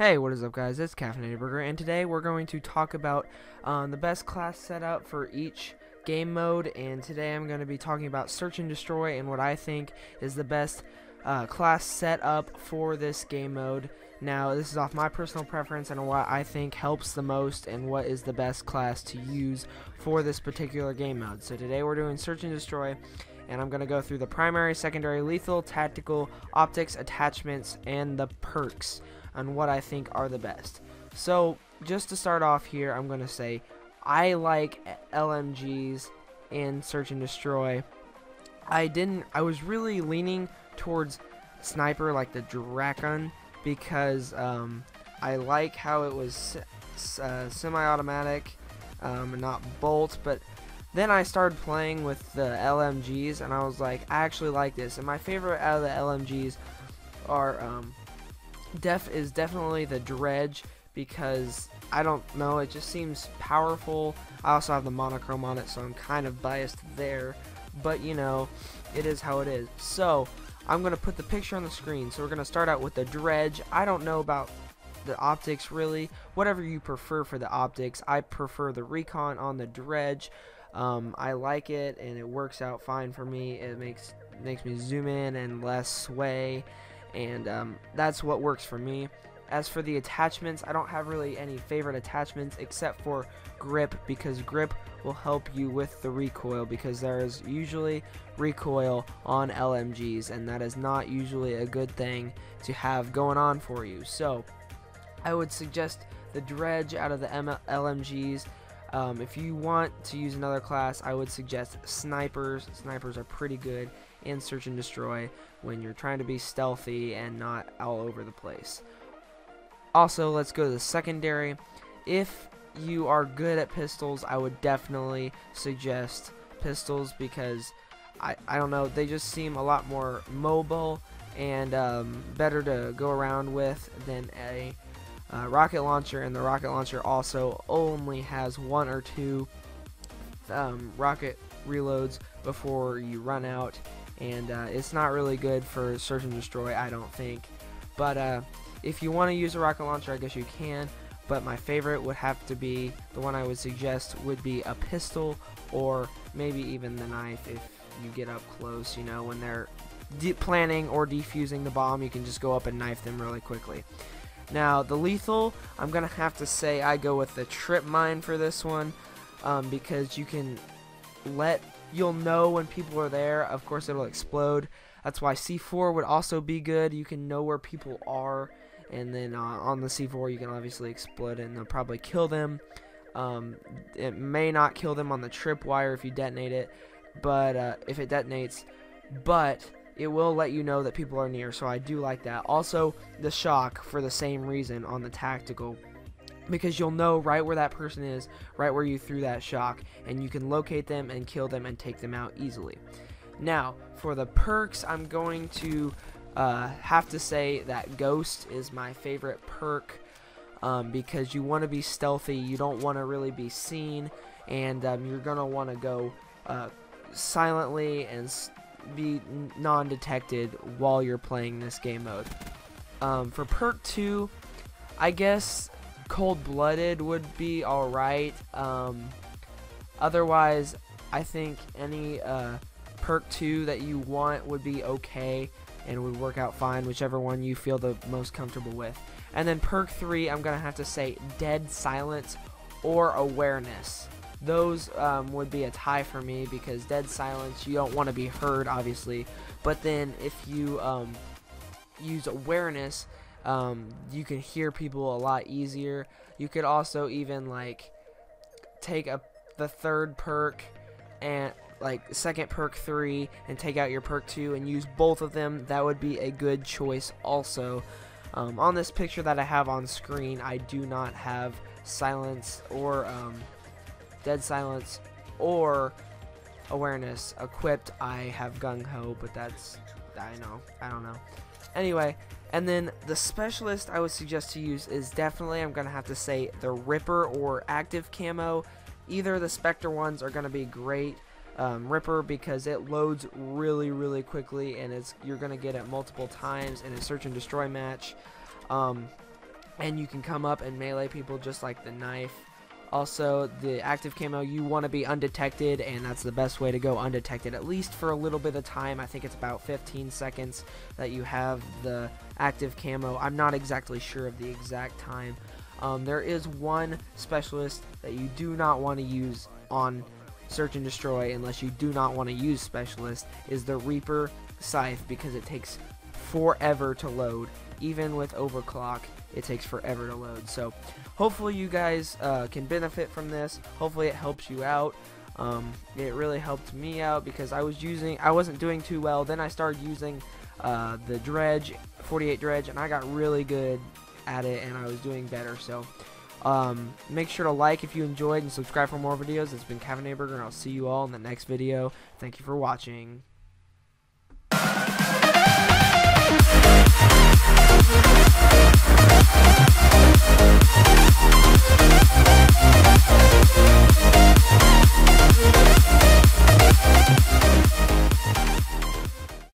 Hey, what is up guys, it's Kaffenatedberger, and today we're going to talk about um, the best class setup for each game mode, and today I'm going to be talking about Search and Destroy and what I think is the best uh, class setup for this game mode. Now, this is off my personal preference and what I think helps the most and what is the best class to use for this particular game mode. So today we're doing Search and Destroy, and I'm going to go through the primary, secondary, lethal, tactical, optics, attachments, and the perks on what I think are the best. So, just to start off here, I'm going to say I like LMGs and Search and Destroy. I didn't, I was really leaning towards Sniper like the Drakon because um, I like how it was uh, semi-automatic um, not bolt, but then I started playing with the LMGs and I was like, I actually like this. And my favorite out of the LMGs are um, Def is definitely the Dredge because I don't know, it just seems powerful. I also have the monochrome on it, so I'm kind of biased there. But you know, it is how it is. So I'm gonna put the picture on the screen. So we're gonna start out with the Dredge. I don't know about the optics really. Whatever you prefer for the optics, I prefer the Recon on the Dredge. Um, I like it and it works out fine for me. It makes makes me zoom in and less sway and um, that's what works for me. As for the attachments, I don't have really any favorite attachments except for grip because grip will help you with the recoil because there is usually recoil on LMGs and that is not usually a good thing to have going on for you. So I would suggest the dredge out of the M LMGs. Um, if you want to use another class, I would suggest snipers. Snipers are pretty good in search and destroy when you're trying to be stealthy and not all over the place. Also, let's go to the secondary. If you are good at pistols, I would definitely suggest pistols because I, I don't know, they just seem a lot more mobile and um, better to go around with than a uh, rocket launcher. And the rocket launcher also only has one or two um, rocket reloads before you run out and uh, it's not really good for search and destroy I don't think. But uh, if you want to use a rocket launcher I guess you can but my favorite would have to be the one I would suggest would be a pistol or maybe even the knife if you get up close you know when they're planning or defusing the bomb you can just go up and knife them really quickly. Now the lethal I'm gonna have to say I go with the trip mine for this one um, because you can let you'll know when people are there. Of course, it'll explode. That's why C4 would also be good. You can know where people are, and then uh, on the C4 you can obviously explode and they'll probably kill them. Um, it may not kill them on the tripwire if you detonate it, but uh, if it detonates, but it will let you know that people are near. So I do like that. Also, the shock for the same reason on the tactical because you'll know right where that person is, right where you threw that shock, and you can locate them and kill them and take them out easily. Now, for the perks, I'm going to uh, have to say that Ghost is my favorite perk um, because you want to be stealthy, you don't want to really be seen, and um, you're going to want to go uh, silently and be non-detected while you're playing this game mode. Um, for perk 2, I guess cold-blooded would be alright. Um, otherwise, I think any uh, perk 2 that you want would be okay and would work out fine, whichever one you feel the most comfortable with. And then perk 3, I'm going to have to say Dead Silence or Awareness. Those um, would be a tie for me because Dead Silence, you don't want to be heard, obviously. But then if you um, use Awareness, um, you can hear people a lot easier. You could also even like take a the third perk and like second perk 3 and take out your perk 2 and use both of them. That would be a good choice also. Um, on this picture that I have on screen I do not have silence or um, dead silence or awareness equipped. I have gung-ho but that's I know I don't know anyway and then the specialist I would suggest to use is definitely, I'm going to have to say, the Ripper or Active Camo. Either the Spectre ones are going to be great. Um, Ripper because it loads really, really quickly and it's you're going to get it multiple times in a search and destroy match. Um, and you can come up and melee people just like the knife. Also, the active camo, you want to be undetected, and that's the best way to go undetected, at least for a little bit of time. I think it's about 15 seconds that you have the active camo. I'm not exactly sure of the exact time. Um, there is one specialist that you do not want to use on search and destroy unless you do not want to use specialist is the Reaper Scythe because it takes forever to load. Even with overclock, it takes forever to load. So hopefully you guys uh, can benefit from this. Hopefully it helps you out. Um, it really helped me out because I was using, I wasn't doing too well. Then I started using uh, the dredge, 48 dredge, and I got really good at it, and I was doing better. So um, make sure to like if you enjoyed and subscribe for more videos. It's been Kevin Aberger, and I'll see you all in the next video. Thank you for watching.